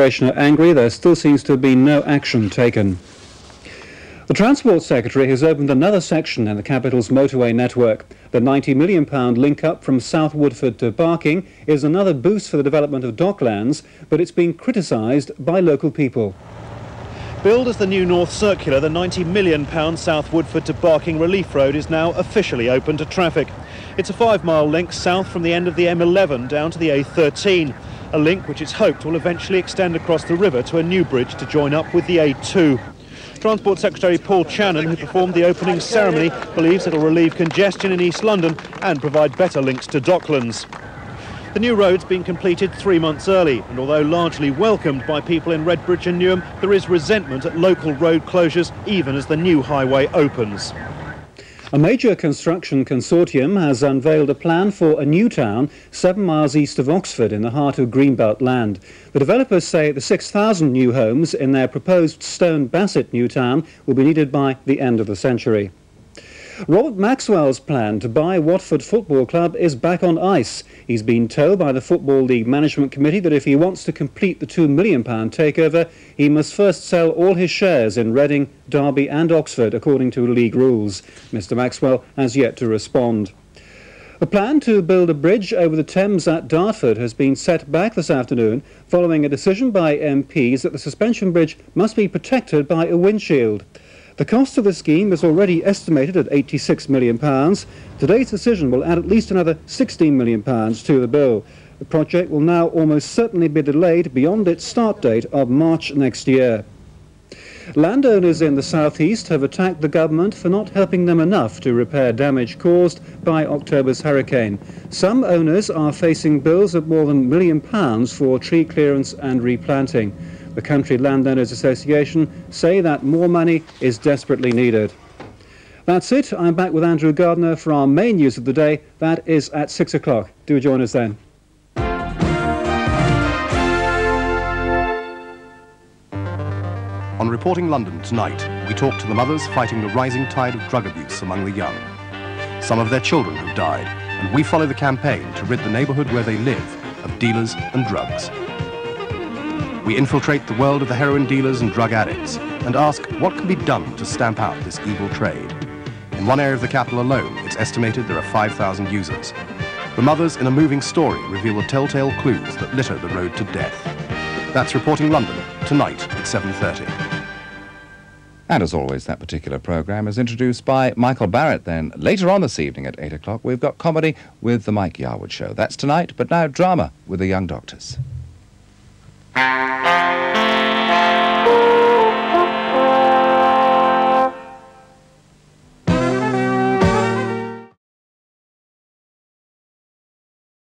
are angry, there still seems to been no action taken. The Transport Secretary has opened another section in the capital's motorway network. The £90 million link-up from South Woodford to Barking is another boost for the development of Docklands, but it's been criticised by local people. Billed as the new North Circular, the £90 million South Woodford to Barking Relief Road is now officially open to traffic. It's a five-mile link south from the end of the M11 down to the A13, a link which it's hoped will eventually extend across the river to a new bridge to join up with the A2. Transport Secretary Paul Channon, who performed the opening ceremony, believes it'll relieve congestion in East London and provide better links to Docklands. The new road's been completed three months early, and although largely welcomed by people in Redbridge and Newham, there is resentment at local road closures even as the new highway opens. A major construction consortium has unveiled a plan for a new town seven miles east of Oxford in the heart of Greenbelt land. The developers say the 6,000 new homes in their proposed Stone Bassett new town will be needed by the end of the century. Robert Maxwell's plan to buy Watford Football Club is back on ice. He's been told by the Football League Management Committee that if he wants to complete the £2 million takeover, he must first sell all his shares in Reading, Derby and Oxford according to league rules. Mr Maxwell has yet to respond. A plan to build a bridge over the Thames at Dartford has been set back this afternoon following a decision by MPs that the suspension bridge must be protected by a windshield. The cost of the scheme is already estimated at £86 million. Today's decision will add at least another £16 million to the bill. The project will now almost certainly be delayed beyond its start date of March next year. Landowners in the southeast have attacked the government for not helping them enough to repair damage caused by October's hurricane. Some owners are facing bills of more than a million pounds for tree clearance and replanting. The Country Landowners Association say that more money is desperately needed. That's it. I'm back with Andrew Gardner for our main news of the day. That is at 6 o'clock. Do join us then. On Reporting London tonight, we talk to the mothers fighting the rising tide of drug abuse among the young. Some of their children have died, and we follow the campaign to rid the neighbourhood where they live of dealers and drugs. We infiltrate the world of the heroin dealers and drug addicts and ask what can be done to stamp out this evil trade. In one area of the capital alone, it's estimated there are 5,000 users. The mothers in a moving story reveal the telltale clues that litter the road to death. That's Reporting London, tonight at 7.30. And as always, that particular programme is introduced by Michael Barratt. Then later on this evening at 8 o'clock, we've got comedy with The Mike Yarwood Show. That's tonight, but now drama with The Young Doctors.